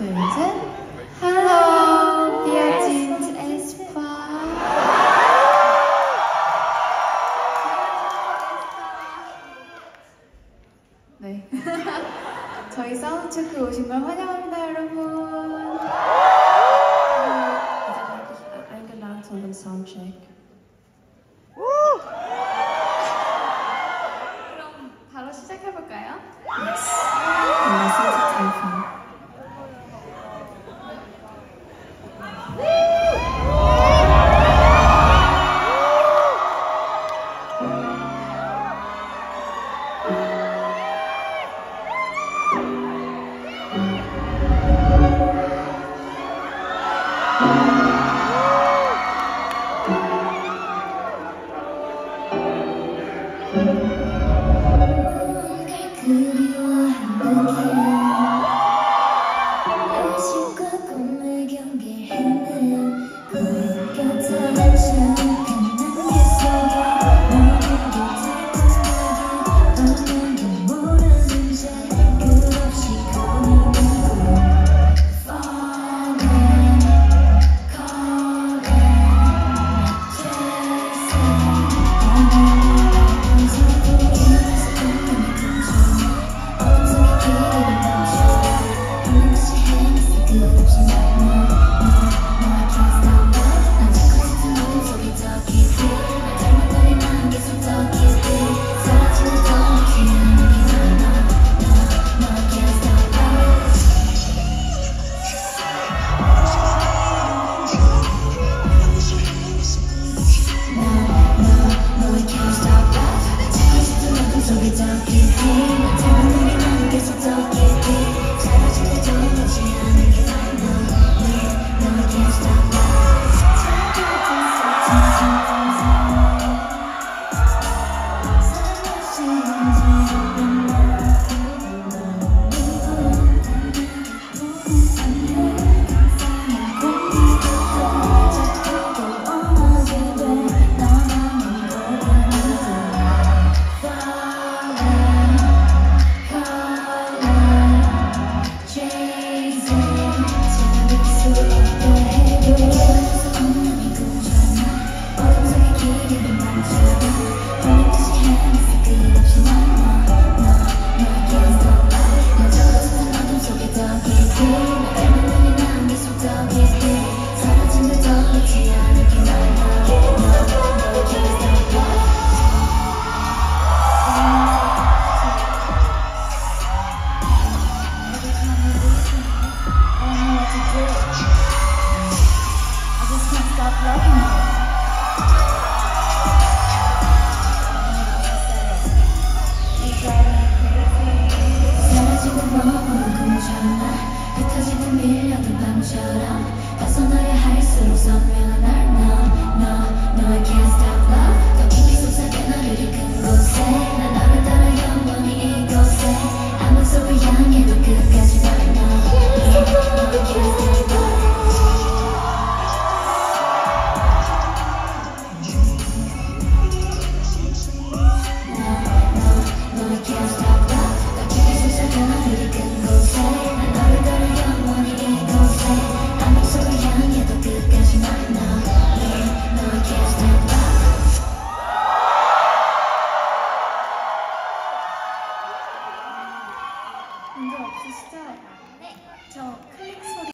둘, 셋. Hello, dear Jin Espa. 네. 저희 사운드 체크 오신 걸 환영합니다, 여러분. I'm gonna sound check. Música on me.